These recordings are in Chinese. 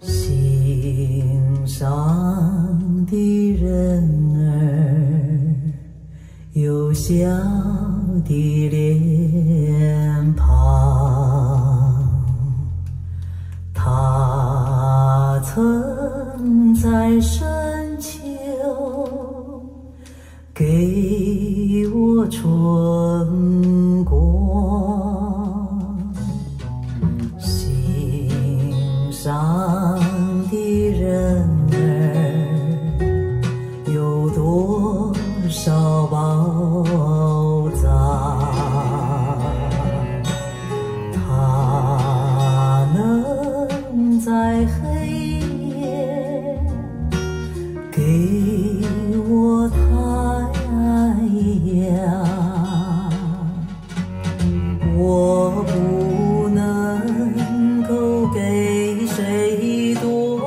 心上的人儿，有笑的脸。给我春光。心上的人儿有多少宝藏？他能在黑夜。给。我不能够给谁夺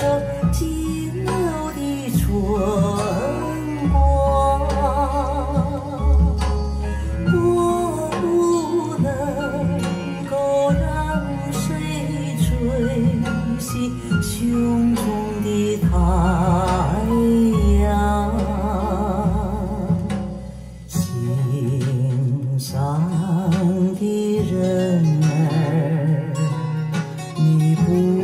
走心头的春。who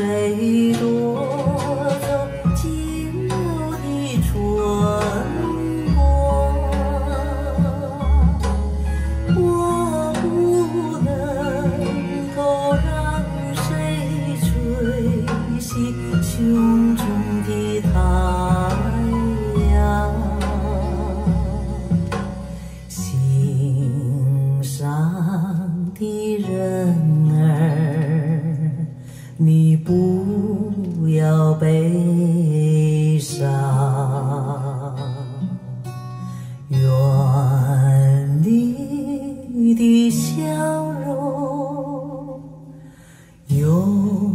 谁悲伤。愿你的笑容永